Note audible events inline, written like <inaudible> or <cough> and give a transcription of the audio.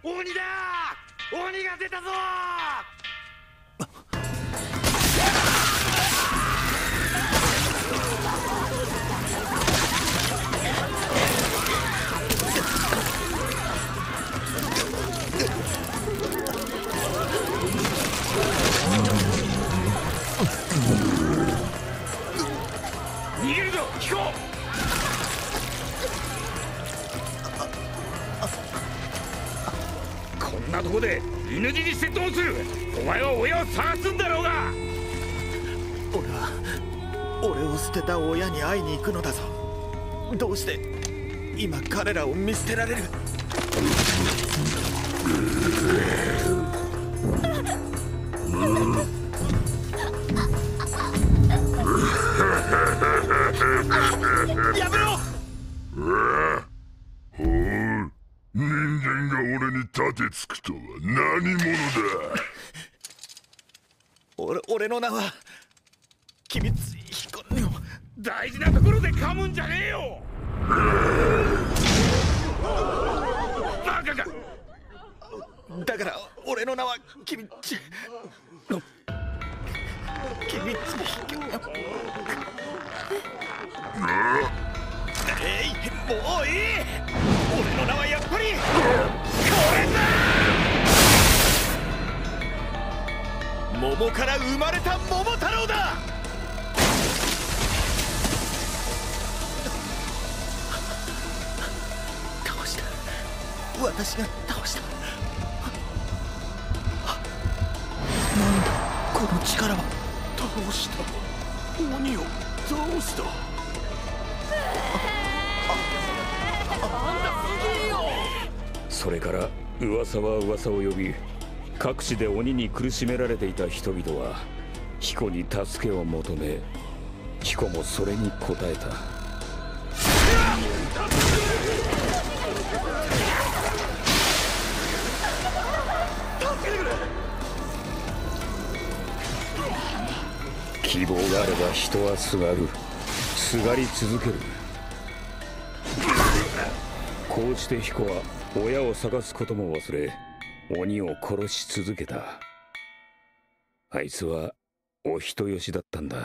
鬼だ鬼が出たぞ逃げるぞ聞こんなとこで犬死にしてどうする。お前は親を探すんだろうが。俺は俺を捨てた親に会いに行くのだぞ。どうして今彼らを見捨てられる。や <laughs> めが俺に盾つくとは何者だ？俺俺の名は君つ彦の。大事なところで噛むんじゃねえよ！バカか！だから俺の名は君ち君つ彦えいもういい桃から生まれた桃太郎だ！倒した。私が倒した。なんだ？この力は。倒した。鬼を倒した。それから噂は噂を呼び各地で鬼に苦しめられていた人々は彦に助けを求め彦もそれに応えた。希望があれば人はすがる。すがり続ける。こうして彦は親を探すことも忘れ鬼を殺し続けた。あいつはお人よしだったんだ。